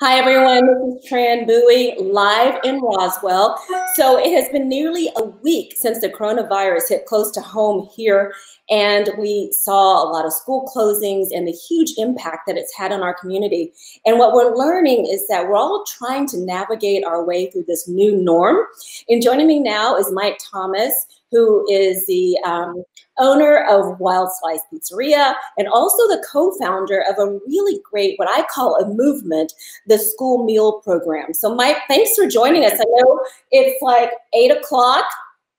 Hi, everyone. This is Tran Bui live in Roswell. So it has been nearly a week since the coronavirus hit close to home here, and we saw a lot of school closings and the huge impact that it's had on our community. And what we're learning is that we're all trying to navigate our way through this new norm. And joining me now is Mike Thomas, who is the um, owner of Wild Slice Pizzeria and also the co-founder of a really great, what I call a movement, the school meal program. So Mike, thanks for joining us. I know it's like eight o'clock.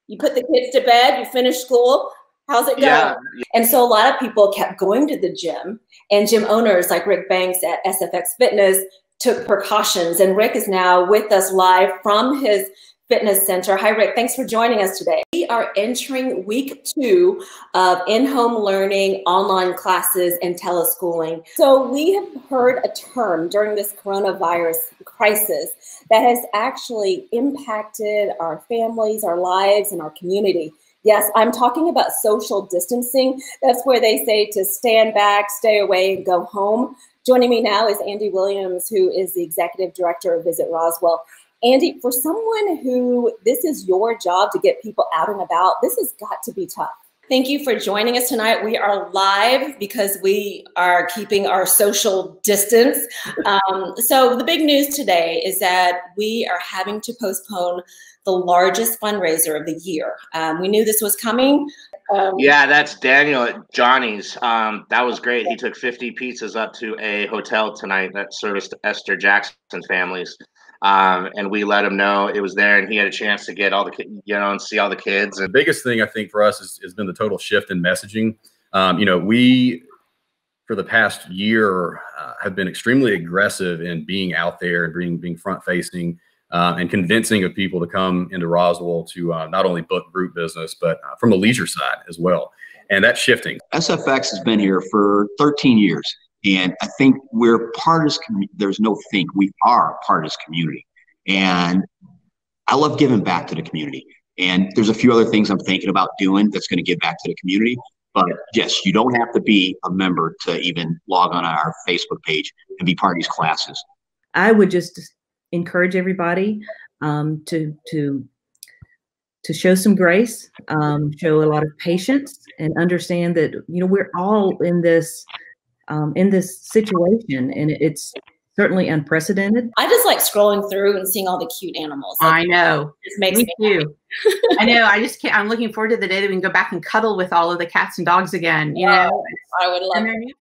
You put the kids to bed, you finish school. How's it going? Yeah. And so a lot of people kept going to the gym and gym owners like Rick Banks at SFX Fitness took precautions. And Rick is now with us live from his Fitness Center. Hi, Rick. Thanks for joining us today. We are entering week two of in-home learning, online classes, and teleschooling. So we have heard a term during this coronavirus crisis that has actually impacted our families, our lives, and our community. Yes, I'm talking about social distancing. That's where they say to stand back, stay away, and go home. Joining me now is Andy Williams, who is the executive director of Visit Roswell. Andy, for someone who this is your job to get people out and about, this has got to be tough. Thank you for joining us tonight. We are live because we are keeping our social distance. Um, so, the big news today is that we are having to postpone the largest fundraiser of the year. Um, we knew this was coming. Um, yeah, that's Daniel at Johnny's. Um, that was great. He took 50 pizzas up to a hotel tonight that serviced Esther Jackson families. Um, and we let him know it was there, and he had a chance to get all the you know and see all the kids. And the biggest thing I think for us has, has been the total shift in messaging. Um, you know, we for the past year uh, have been extremely aggressive in being out there and being being front facing. Uh, and convincing of people to come into Roswell to uh, not only book group business, but uh, from the leisure side as well. And that's shifting. SFX has been here for 13 years. And I think we're part of this community. There's no think. We are part of this community. And I love giving back to the community. And there's a few other things I'm thinking about doing that's going to give back to the community. But yes, you don't have to be a member to even log on our Facebook page and be part of these classes. I would just encourage everybody um, to to to show some grace, um, show a lot of patience, and understand that you know we're all in this um, in this situation, and it's certainly unprecedented. I just like scrolling through and seeing all the cute animals. Like, I know. It makes me, me too. I know. I just can't. I'm looking forward to the day that we can go back and cuddle with all of the cats and dogs again. You know, I would love.